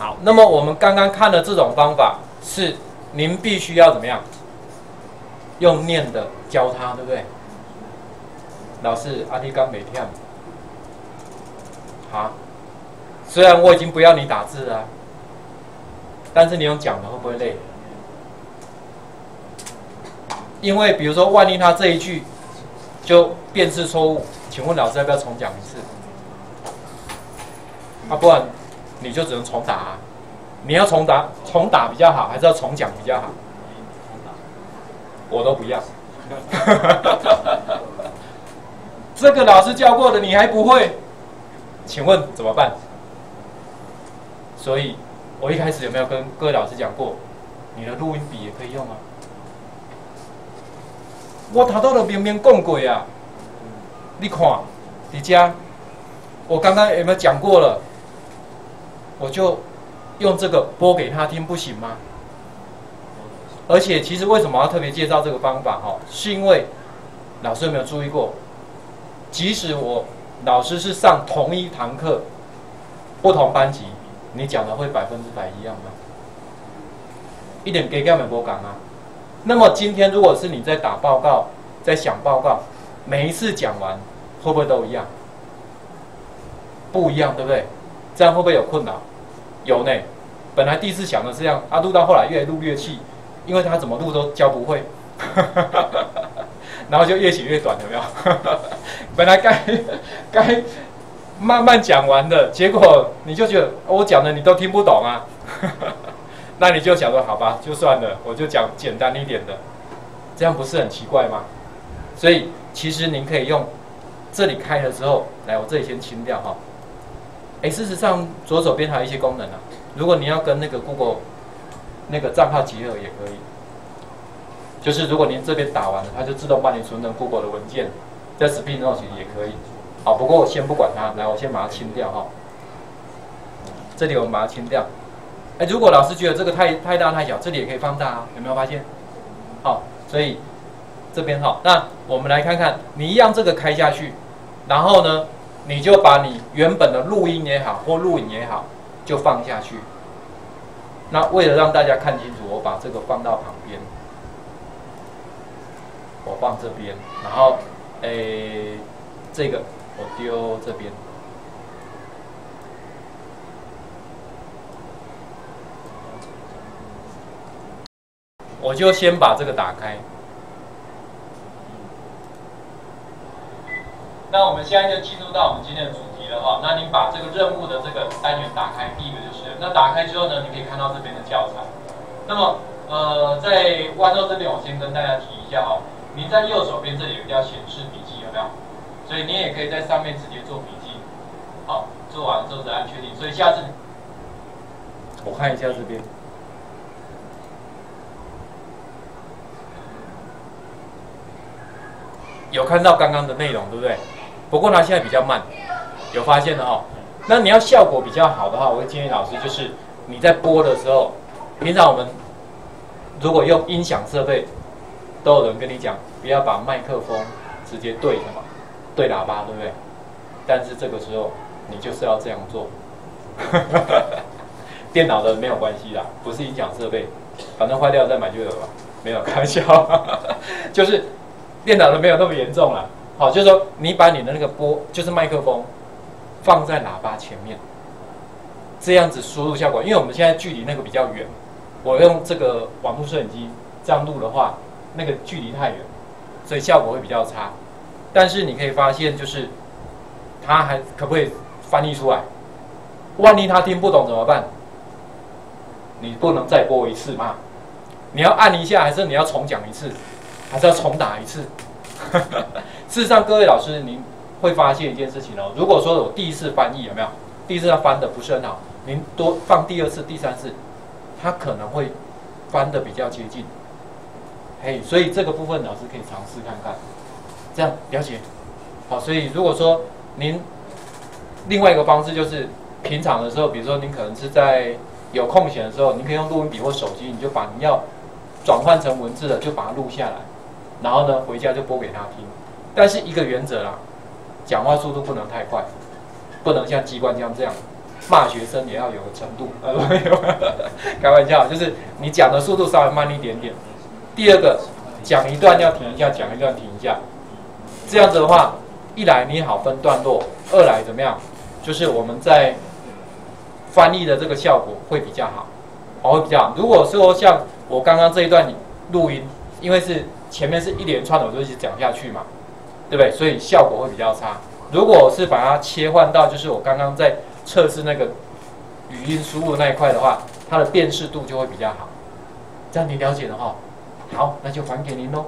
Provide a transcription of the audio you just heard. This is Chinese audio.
好，那么我们刚刚看的这种方法是您必须要怎么样？用念的教他，对不对？老师，阿弟刚每天，好，虽然我已经不要你打字了，但是你用讲的会不会累？因为比如说，万一他这一句就辨识错误，请问老师要不要重讲一次？啊，不然你就只能重打。你要重打，重打比较好，还是要重讲比较好？我都不要。这个老师教过的你还不会？请问怎么办？所以，我一开始有没有跟各位老师讲过，你的录音笔也可以用啊？我头都都明明讲过啊！你看，你家，我刚刚有没有讲过了？我就用这个播给他听，不行吗？而且，其实为什么要特别介绍这个方法？哈，是因为老师有没有注意过？即使我老师是上同一堂课，不同班级，你讲的会百分之百一样吗？一点给干没波讲啊！那么今天如果是你在打报告，在想报告，每一次讲完会不会都一样？不一样，对不对？这样会不会有困难？有呢。本来第一次想的是这样，啊，录到后来越录越气，因为他怎么录都教不会，然后就越写越短，有没有？本来该 该慢慢讲完的，结果你就觉得我讲的你都听不懂啊。那你就想说好吧，就算了，我就讲简单一点的，这样不是很奇怪吗？所以其实您可以用这里开的时候，来我这里先清掉哈。哎，事实上左手边还有一些功能啊，如果你要跟那个 Google 那个账号结合也可以，就是如果您这边打完了，它就自动帮你存成 Google 的文件，在 Speed Note 也可以。好，不过我先不管它，来我先把它清掉哈。这里我们把它清掉。哎，如果老师觉得这个太太大太小，这里也可以放大啊，有没有发现？好，所以这边好，那我们来看看，你一样这个开下去，然后呢，你就把你原本的录音也好或录影也好，就放下去。那为了让大家看清楚，我把这个放到旁边，我放这边，然后诶，这个我丢这边。我就先把这个打开。那我们现在就进入到我们今天的主题了哈。那您把这个任务的这个单元打开，第一个就是，那打开之后呢，你可以看到这边的教材。那么，呃，在弯道这边，我先跟大家提一下哈。您在右手边这里有个叫显示笔记，有没有？所以你也可以在上面直接做笔记。好，做完之后再按确定。所以下次我看一下这边。有看到刚刚的内容，对不对？不过它现在比较慢，有发现的哦。那你要效果比较好的话，我会建议老师就是你在播的时候，平常我们如果用音响设备，都有人跟你讲，不要把麦克风直接对什么，对喇叭，对不对？但是这个时候你就是要这样做。电脑的没有关系啦，不是音响设备，反正坏掉再买就有了，没有开玩笑，就是。电脑的没有那么严重了，好，就是说你把你的那个波，就是麦克风，放在喇叭前面，这样子输入效果，因为我们现在距离那个比较远，我用这个网络摄影机这样录的话，那个距离太远，所以效果会比较差。但是你可以发现，就是他还可不可以翻译出来？万一他听不懂怎么办？你不能再播一次吗？你要按一下，还是你要重讲一次？还是要重打一次。事实上，各位老师，您会发现一件事情哦。如果说我第一次翻译有没有？第一次他翻的不是很好，您多放第二次、第三次，他可能会翻的比较接近。嘿，所以这个部分老师可以尝试看看，这样了解。好，所以如果说您另外一个方式就是平常的时候，比如说您可能是在有空闲的时候，您可以用录音笔或手机，你就把你要转换成文字的，就把它录下来。然后呢，回家就播给他听，但是一个原则啦，讲话速度不能太快，不能像机关枪这样，骂学生也要有个程度，呃，开玩笑，就是你讲的速度稍微慢一点点。第二个，讲一段要停一下，讲一段停一下，这样子的话，一来你好分段落，二来怎么样？就是我们在翻译的这个效果会比较好，哦，会比较好。如果说像我刚刚这一段录音，因为是前面是一连串的，我就一直讲下去嘛，对不对？所以效果会比较差。如果是把它切换到就是我刚刚在测试那个语音输入那一块的话，它的辨识度就会比较好。这样你了解了哈？好，那就还给您喽。